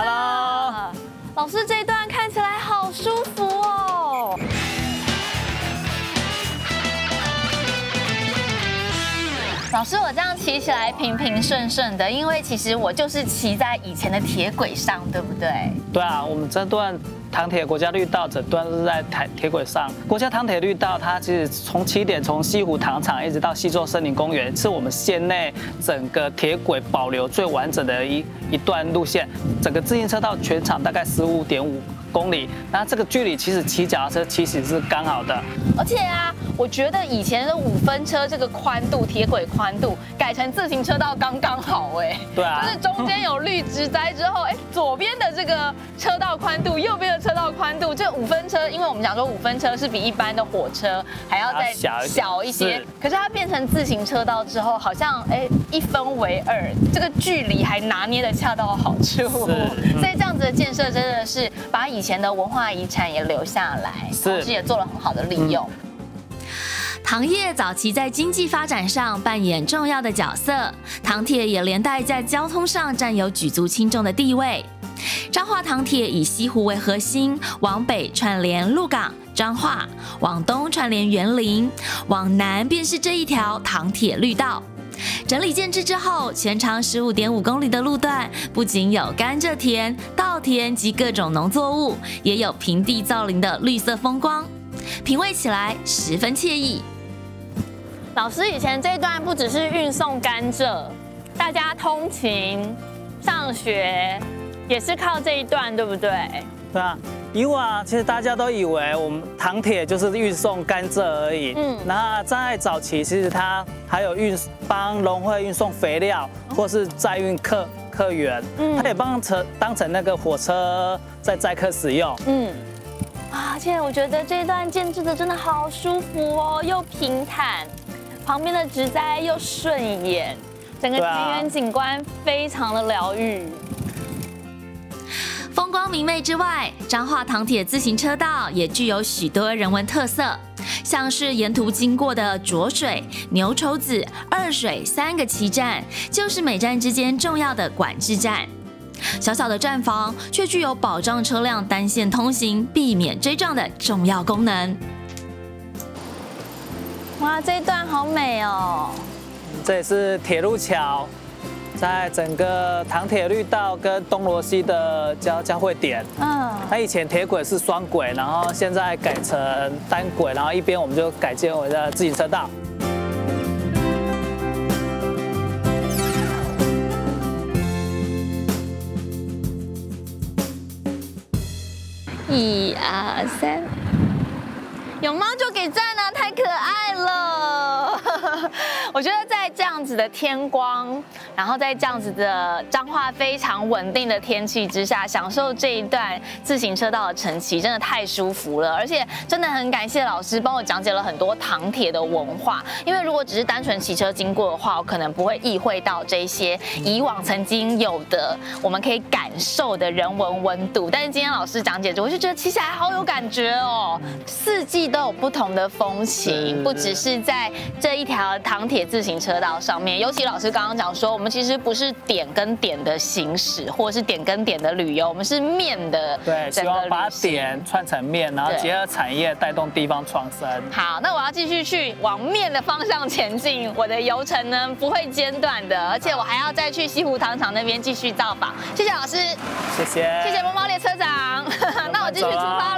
Hello，老师，这老师，我这样骑起来平平顺顺的，因为其实我就是骑在以前的铁轨上，对不对？对啊，我们这段唐铁国家绿道整段是在台铁轨上。国家唐铁绿道它其实从起点从西湖糖厂一直到西座森林公园，是我们县内整个铁轨保留最完整的一一段路线。整个自行车道全长大概十五点五。公里，那这个距离其实骑脚踏车其实是刚好的。而且啊，我觉得以前的五分车这个宽度，铁轨宽度改成自行车道刚刚好哎。对啊。就是中间有绿植栽之后，哎，左边的这个车道宽度，右边的车道宽度，这五分车，因为我们讲说五分车是比一般的火车还要再小一些，可是它变成自行车道之后，好像哎一分为二，这个距离还拿捏的恰到好处。所以这样子的建设真的是把以以前的文化遗产也留下来，同时也做了很好的利用。糖业早期在经济发展上扮演重要的角色，糖铁也连带在交通上占有举足轻重的地位。彰化糖铁以西湖为核心，往北串联鹿港、彰化，往东串联园林，往南便是这一条糖铁绿道。整理建制之后，全长十五点五公里的路段，不仅有甘蔗田、稻田及各种农作物，也有平地造林的绿色风光，品味起来十分惬意。老师以前这一段不只是运送甘蔗，大家通勤、上学也是靠这一段，对不对？对啊。以往其实大家都以为我们糖铁就是运送甘蔗而已，嗯，那在早期其实它还有运帮农会运送肥料，或是载运客客源，嗯，它也帮成当成那个火车在载客使用，嗯，啊，而且我觉得这段建制的真的好舒服哦，又平坦，旁边的植栽又顺眼，整个田园景观非常的疗愈。风光明媚之外，彰化糖铁自行车道也具有许多人文特色，像是沿途经过的浊水、牛稠子、二水三个旗站，就是每站之间重要的管制站。小小的站房却具有保障车辆单线通行、避免追撞的重要功能。哇，这一段好美哦！这也是铁路桥。在整个唐铁绿道跟东罗西的交交汇点，嗯，它以前铁轨是双轨，然后现在改成单轨，然后一边我们就改建为了自行车道。一二三，有猫就给赞了，太可。我觉得在这样子的天光，然后在这样子的彰化非常稳定的天气之下，享受这一段自行车道的晨骑，真的太舒服了。而且真的很感谢老师帮我讲解了很多糖铁的文化，因为如果只是单纯骑车经过的话，我可能不会意会到这些以往曾经有的我们可以感受的人文温度。但是今天老师讲解之后，我就觉得骑起来好有感觉哦，四季都有不同的风情，不只是在这一条糖铁。自行车道上面，尤其老师刚刚讲说，我们其实不是点跟点的行驶，或者是点跟点的旅游，我们是面的。对，希望把点串成面，然后结合产业，带动地方创生。好，那我要继续去往面的方向前进，我的游程呢不会间断的，而且我还要再去西湖糖厂那边继续造访。谢谢老师，谢谢，谢谢猫猫列车长，那我继续出发。